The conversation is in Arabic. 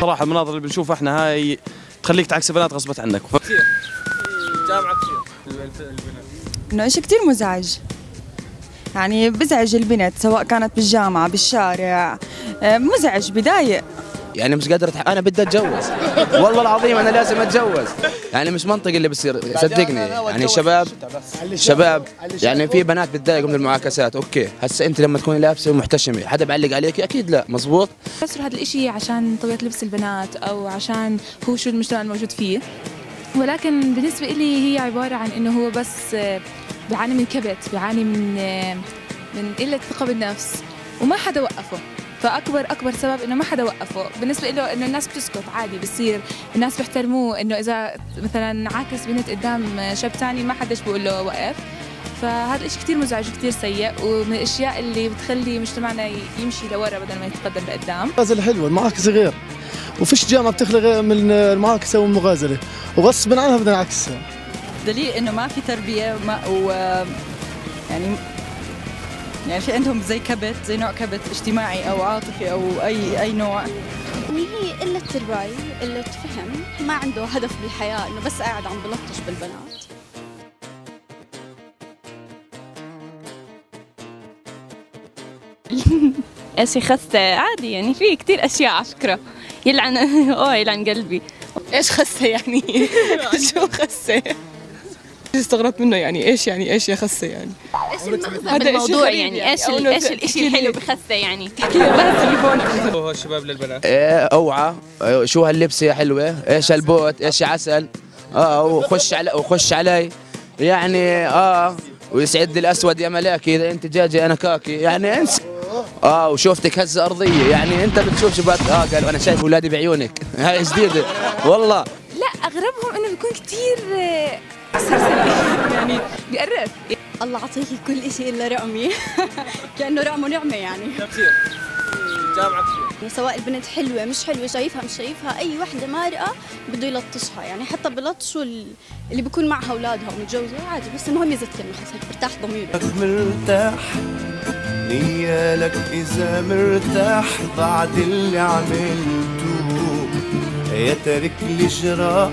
صراحة المناظر اللي بنشوفها إحنا هاي تخليك تعكس بنات غصبت عنك. جامعة كثير البنات إنه شيء كثير مزعج. يعني بزعج البنت سواء كانت بالجامعة بالشارع. آه، مزعج بضايق يعني مش قادر. أنا بدي أتجوز. والله العظيم أنا لازم أتجوز. يعني مش منطقي اللي بصير. صدقني. يعني الشباب شباب يعني في بنات بتضايقوا من المعاكسات. أوكي. هسه أنت لما تكوني لابسة ومحتشمة حدا بعلق عليك؟ أكيد لا. مزبوط بفسر هذا الإشي عشان طبيعة لبس البنات أو عشان هو شو المجتمع الموجود فيه. ولكن بالنسبة إلي هي عبارة عن إنه هو بس آه، بيعاني من كبت بيعاني من آه، من قلة ثقة بالنفس وما حدا وقفه. فأكبر أكبر سبب إنه ما حدا وقفه. بالنسبة له إنه الناس بتسكت عادي بصير الناس بيحترموه إنه إذا مثلا عاكس بنت قدام شاب تاني ما حداش بيقول له وقف. فهذا الشيء كثير مزعج وكثير سيء ومن الأشياء اللي بتخلي مجتمعنا يمشي لورا بدل ما يتقدم لقدام. المغازلة حلوة المعاكسة غير. وفيش جامعة بتخلق غير من المعاكسة والمغازلة. وغصب عنها بدنا نعكسها. دليل إنه ما في تربية ما و يعني يعني في عندهم زي كبت زي نوع كبت اجتماعي أو عاطفي أو أي أي نوع. يعني هي قلة ترباية قلة فهم. ما عنده هدف بالحياة إنه بس قاعد عم بلطش بالبنات. إيش خسة عادي يعني في كتير أشياء على فكرة. يلعن آه يلعن قلبي. إيش خسه يعني؟ شو خسه استغربت منه يعني؟ إيش يعني؟ إيش يا خسة يعني؟ إيش المغزى هذا بالموضوع غريب يعني؟ يعني، إيش إنه إيش تحكي لي- الحلو بخسة يعني؟ هو الشباب للبنات. إيه أوعى. شو هاللبسة يا حلوة؟ إيش هالبوت؟ إيش عسل؟ آه وخش على وخش علي. يعني آه ويسعد الأسود يا ملاكي. إذا أنت جاجي أنا كاكي. يعني أنسى. آه وشوفتك هزه أرضية. يعني أنت بتشوف شباب آه قال أنا شايف اولادي بعيونك. هاي جديدة. والله. لا أغربهم إنه بيكون كثير يعني بيقرف الله عطيكي كل شيء إلا رقمي. كأنه رقمه نعمة يعني. كثير جامعة كثير يعني سواء البنت حلوة مش حلوة شايفها مش شايفها أي وحدة مارقة بده يلطشها. يعني حتى بلطشوا ال- اللي بيكون معها أولادها ومتجوزة عادي بس المهم يذكرنا خلص هيك برتاح ضميري. مرتاح نيالك إذا مرتاح بعد اللي عملته يا ترك لي جراح